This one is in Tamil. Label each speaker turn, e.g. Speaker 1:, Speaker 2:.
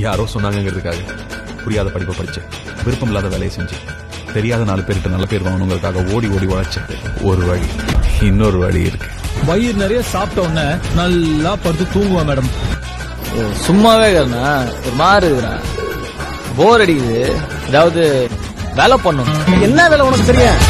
Speaker 1: யாரோ சொன்னாங்கிறதுக்காக புரியாத படிப்பை படிச்சேன் விருப்பம் இல்லாத வேலையை செஞ்சேன் தெரியாத நாலு பேர்கிட்ட நல்ல பேர் வாங்கணுங்கிறதுக்காக ஓடி ஓடி உழைச்சேன் ஒரு வழி. இன்னொரு வழி இருக்கு.
Speaker 2: வயிறு நிறைய சாப்பிட்ட உடனே நல்லா படுத்து தூங்குவேன் மேடம்.
Speaker 3: சும்மாவே இருக்கறனா ஒரு மாதிரி இருக்கிறேன் போர் அடிக்குது. ஏதாவது வேலை பண்ணும்
Speaker 2: என்ன வேலை உனக்கு தெரியும்?